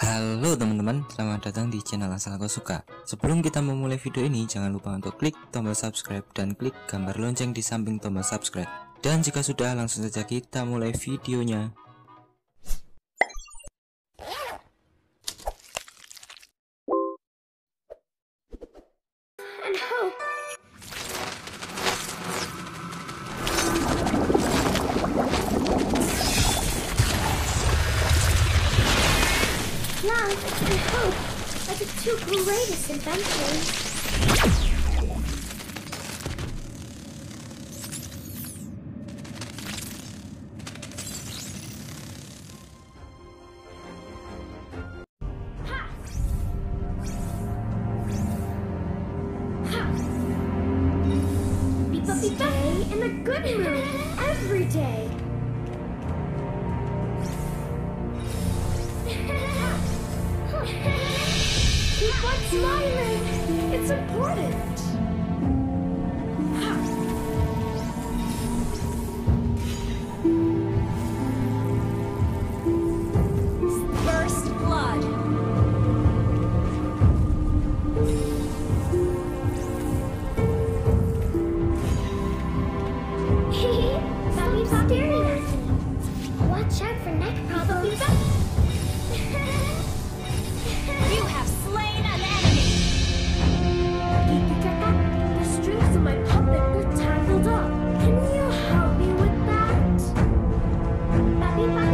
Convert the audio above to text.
Halo teman-teman, selamat datang di channel Asal Aku Suka. Sebelum kita memulai video ini, jangan lupa untuk klik tombol subscribe dan klik gambar lonceng di samping tombol subscribe. Dan jika sudah, langsung saja kita mulai videonya. Love and hope are the two greatest beep Stay in a good mood every day. Smiling—it's important! Thank you.